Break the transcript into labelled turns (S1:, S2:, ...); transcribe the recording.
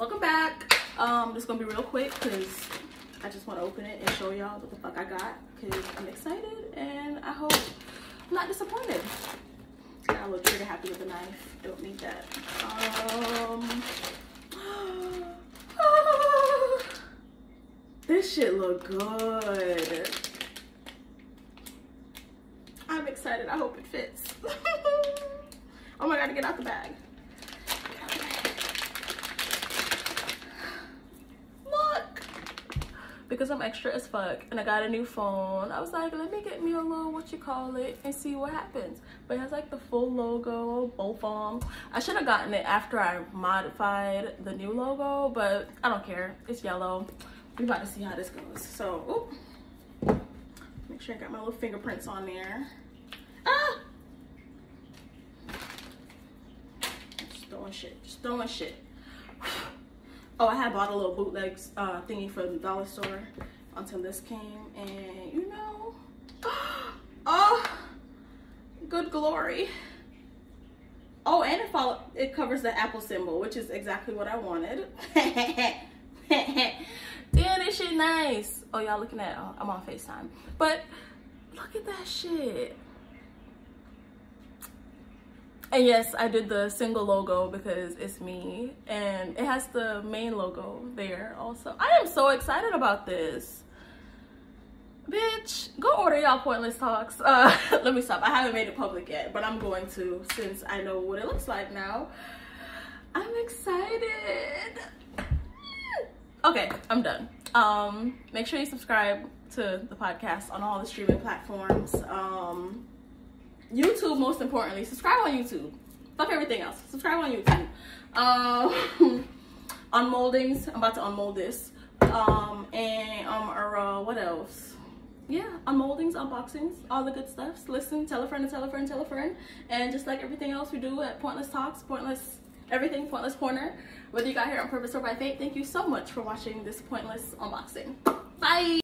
S1: welcome back. Um it's gonna be real quick because i just want to open it and show y'all what the fuck i got because i'm excited and i hope i'm not disappointed. I look pretty happy with the knife. Don't need that. Um this shit look good. I'm excited. I hope it fits. Oh my god to get out the bag because I'm extra as fuck and I got a new phone. I was like, let me get me a little what you call it and see what happens. But it has like the full logo, both of them. I should have gotten it after I modified the new logo, but I don't care. It's yellow. We about to see how this goes. So, oop. make sure I got my little fingerprints on there. Ah! Just throwing shit. Just throwing shit. Oh, I had bought a little bootleg uh, thingy from the dollar store until this came, and you know, oh, good glory. Oh, and it it covers the Apple symbol, which is exactly what I wanted. Damn, this shit nice. Oh, y'all looking at, oh, I'm on FaceTime. But look at that shit. And yes, I did the single logo because it's me and it has the main logo there also. I am so excited about this. Bitch, go order y'all Pointlesss Talks. Uh, let me stop. I haven't made it public yet, but I'm going to since I know what it looks like now. I'm excited. Okay, I'm done. Um, make sure you subscribe to the podcast on all the streaming platforms. Um, YouTube, most importantly, subscribe on YouTube. Fuck everything else. Subscribe on YouTube. Um, on moldings, I'm about to unmold this. Um, and um, or, uh, what else? Yeah, unmoldings, unboxings, all the good stuff. Listen, tell a friend, tell a friend, tell a friend. And just like everything else we do at Pointlesss Talks, Pointless everything, Pointless Corner. Whether you got here on purpose or by fate, thank you so much for watching this pointless unboxing. Bye!